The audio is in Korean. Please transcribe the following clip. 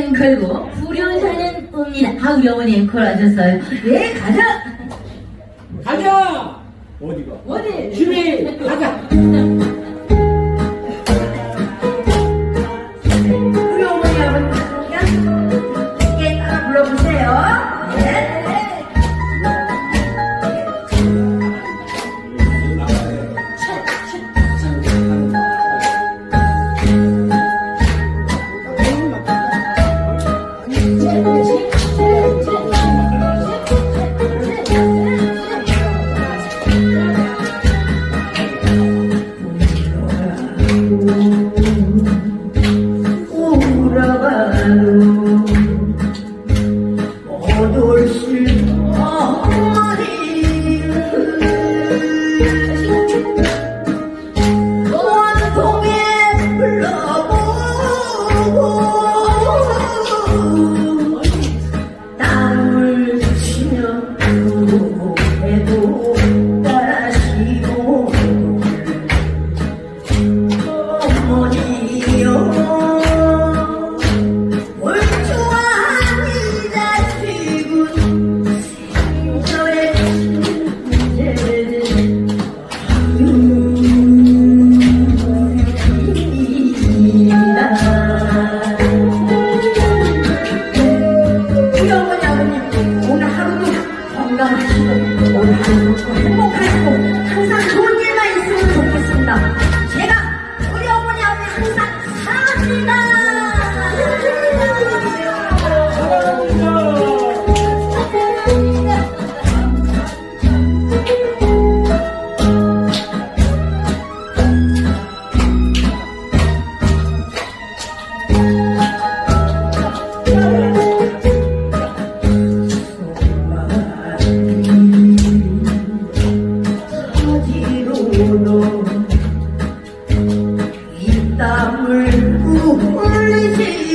앵콜고 불효자는 옵니다. 아, 우리 어머니 앵콜 하셨어요. 네, 가자! 가자! 어디가? 어디? 집에 가자! 울어 어머니 아버님 오늘 하루도 건강하시고 오늘 하루도 행복하시고 항상 좋은 일만 있으면 좋겠습니다 눈 입담을 울리지